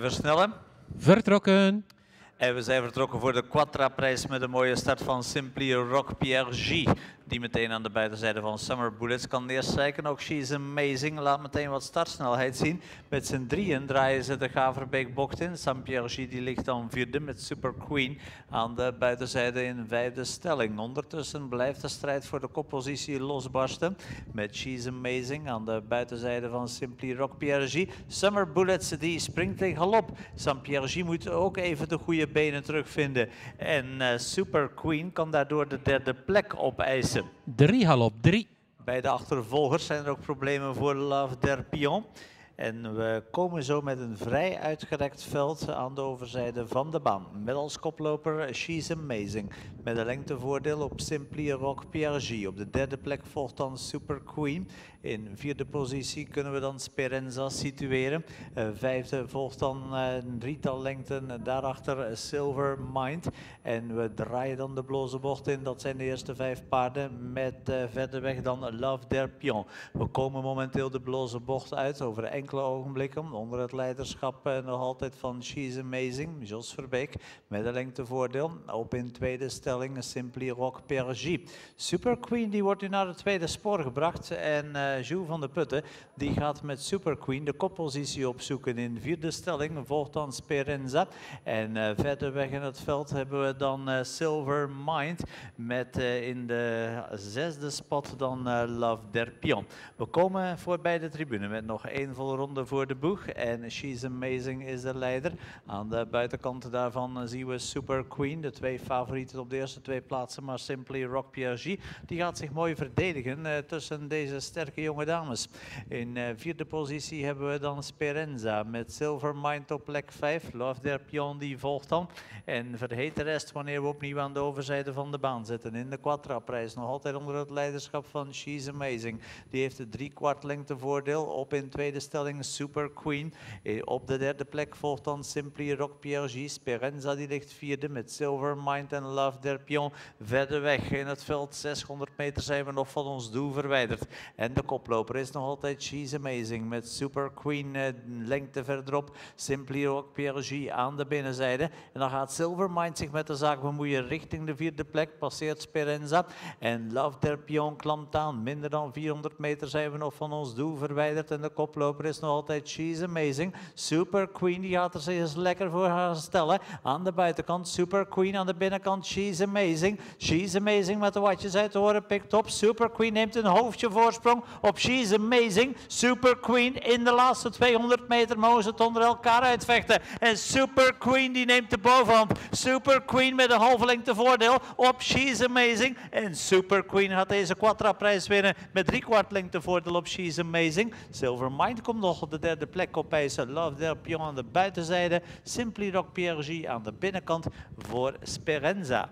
versnellen. Vertrokken. En we zijn vertrokken voor de Quattra-prijs met een mooie start van Simply Rock Pierre G. Die meteen aan de buitenzijde van Summer Bullets kan neerstrijken. Ook She's Amazing laat meteen wat startsnelheid zien. Met z'n drieën draaien ze de Gaverbeek bocht in. Sam Pierre G die ligt dan vierde met Super Queen aan de buitenzijde in vijfde stelling. Ondertussen blijft de strijd voor de koppositie losbarsten. Met She's Amazing aan de buitenzijde van Simply Rock Pierre G. Summer Bullets die springt in galop. Sam Pierre G moet ook even de goede benen terugvinden. En eh, Super Queen kan daardoor de derde plek opeisen. Drie halop, drie. Bij de achtervolgers zijn er ook problemen voor Love Derpion. En we komen zo met een vrij uitgerekt veld aan de overzijde van de baan. Met als koploper She's Amazing. Met een lengtevoordeel op Simply Rock Pierre Op de derde plek volgt dan Super Queen. In vierde positie kunnen we dan Sperenza situeren. Uh, vijfde volgt dan uh, een drietal lengten. Daarachter Silver Mind. En we draaien dan de bloze bocht in. Dat zijn de eerste vijf paarden. Met verder weg dan Love Derpion. We komen momenteel de bloze bocht uit over enkele ogenblikken onder het leiderschap eh, nog altijd van She's Amazing, Jos Verbeek, met een lengtevoordeel. Op in tweede stelling Simply Rock Pergie. Super Queen die wordt nu naar het tweede spoor gebracht en uh, Jules van de Putten die gaat met Super Queen de koppositie opzoeken in vierde stelling. Volgt dan Sperenza en uh, verder weg in het veld hebben we dan Silver Mind met in de zesde spot dan Love Derpion. We komen voorbij de tribune met nog één volle ronde voor de boeg. En She's Amazing is de leider. Aan de buitenkant daarvan zien we Super Queen. De twee favorieten op de eerste twee plaatsen. Maar Simply Rock Pierre Die gaat zich mooi verdedigen uh, tussen deze sterke jonge dames. In uh, vierde positie hebben we dan Sperenza met Silver Mind op plek 5. Love Der Pion die volgt dan. En verheet de rest wanneer we opnieuw aan de overzijde van de baan zitten. In de Quattra-prijs nog altijd onder het leiderschap van She's Amazing. Die heeft het drie kwart lengte voordeel op in tweede stelling Super Queen. Eh, op de derde plek volgt dan Simply Rock Pierre Sperenza die ligt vierde met Silver Mind en Love Derpion. Verder weg in het veld, 600 meter zijn we nog van ons doel verwijderd. En de koploper is nog altijd She's Amazing met Super Queen eh, lengte verderop. Simply Rock Pierre aan de binnenzijde. En dan gaat Silver Mind zich met de zaak bemoeien richting de vierde plek. Passeert Sperenza. En Love Derpion klampt aan. Minder dan 400 meter zijn we nog van ons doel verwijderd. En de koploper is nog altijd She's Amazing. Super Queen, die gaat er eens lekker voor haar stellen. Aan de buitenkant Super Queen, aan de binnenkant She's Amazing. She's Amazing met de watjes uit te horen, pikt op. Super Queen neemt een hoofdje voorsprong op She's Amazing. Super Queen in de laatste 200 meter mogen ze het onder elkaar uitvechten. En Super Queen die neemt de bovenhand. Super Queen met een halve lengte voordeel op She's Amazing. En Super Queen gaat deze Quattra prijs winnen met drie kwart lengte voordeel op She's Amazing. Silver Mind komt nog op de derde plek op. Love Del Pion aan de buitenzijde. Simply Rock Pierre aan de binnenkant voor Sperenza.